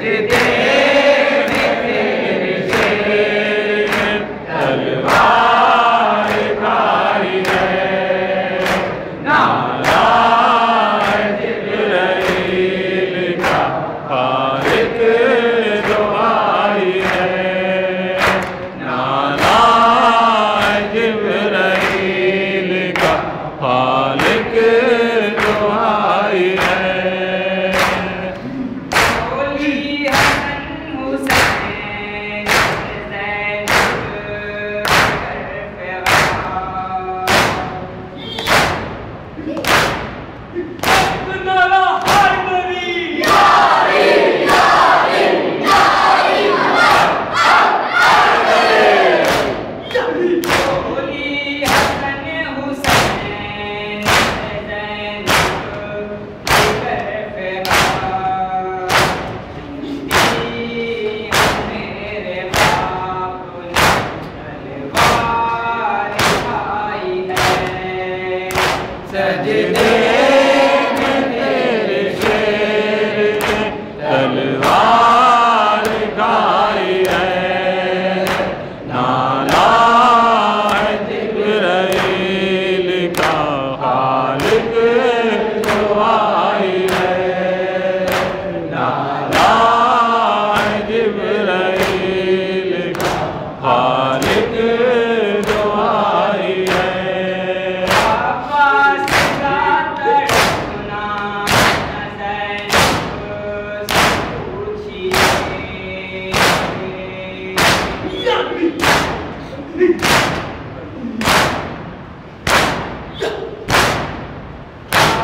Дед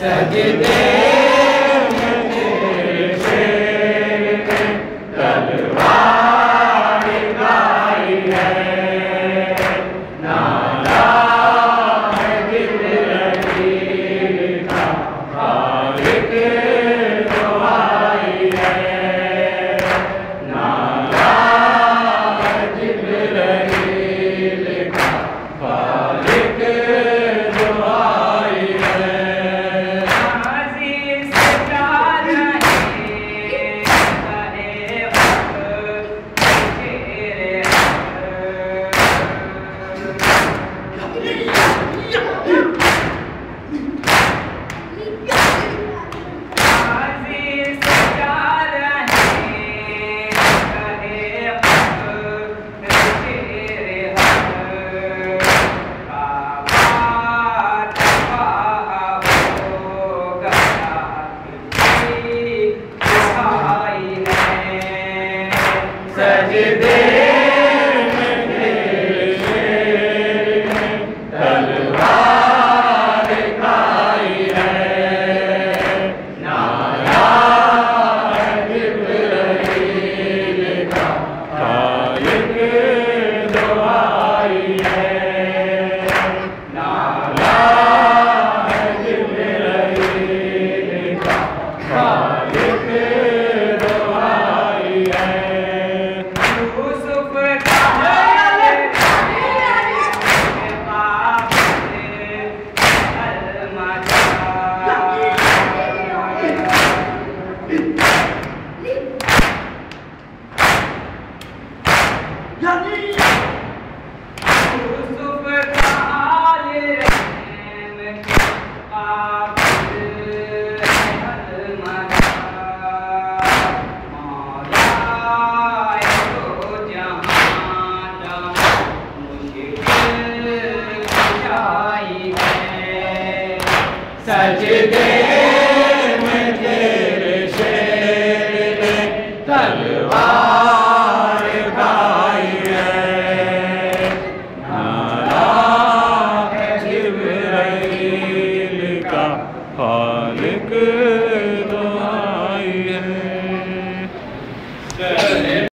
Segue bem.